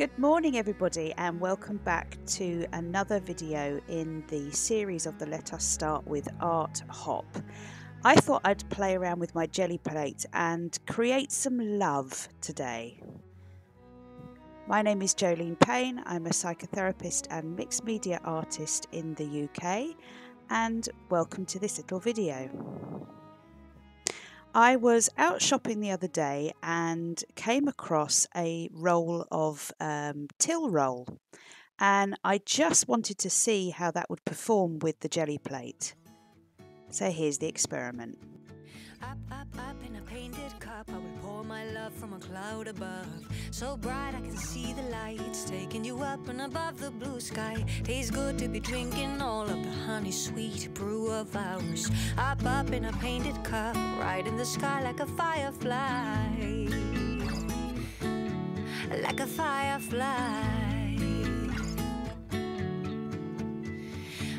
Good morning, everybody, and welcome back to another video in the series of the Let Us Start with Art Hop. I thought I'd play around with my Gelli plate and create some love today. My name is Jolene Payne. I'm a psychotherapist and mixed media artist in the UK, and welcome to this little video. I was out shopping the other day and came across a roll of um, till roll, and I just wanted to see how that would perform with the Gelli plate. So here's the experiment. Up, up, up I will pour my love from a cloud above. So bright I can see the lights taking you up and above the blue sky. Tastes good to be drinking all of the honey sweet brew of ours. Up, up in a painted cup, right in the sky like a firefly. Like a firefly.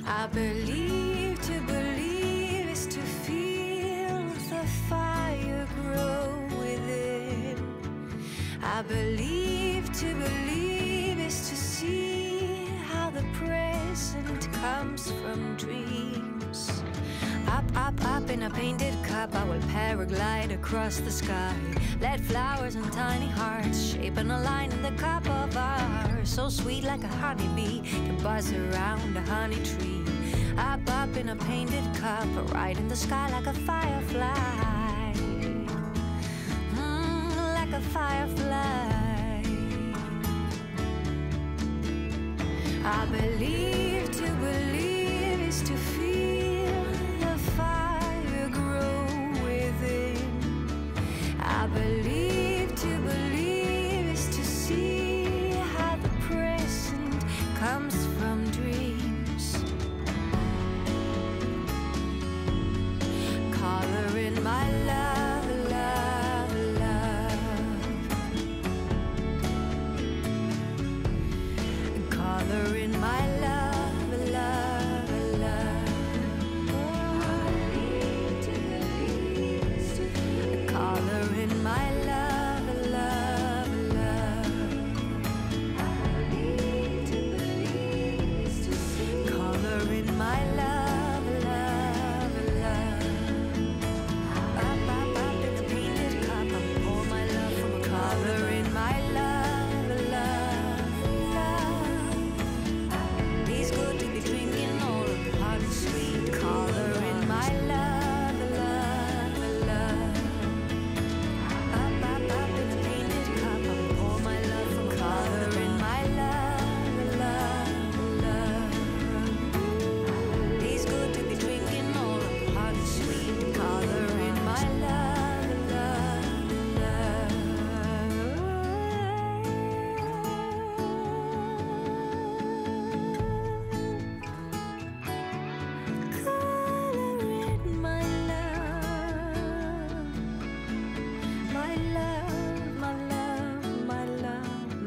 I believe to believe is to feel the fire grow. I believe to believe is to see how the present comes from dreams. Up, up, up in a painted cup, I will paraglide across the sky. Let flowers and tiny hearts shape and align in the cup of ours. So sweet like a honeybee can buzz around a honey tree. Up, up in a painted cup, right in the sky like a firefly. Firefly. I believe to believe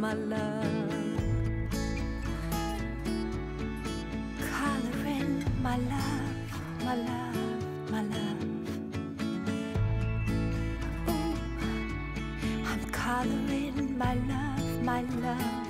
my love. Color in my love, my love, my love. Ooh, I'm coloring my love, my love,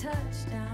touchdown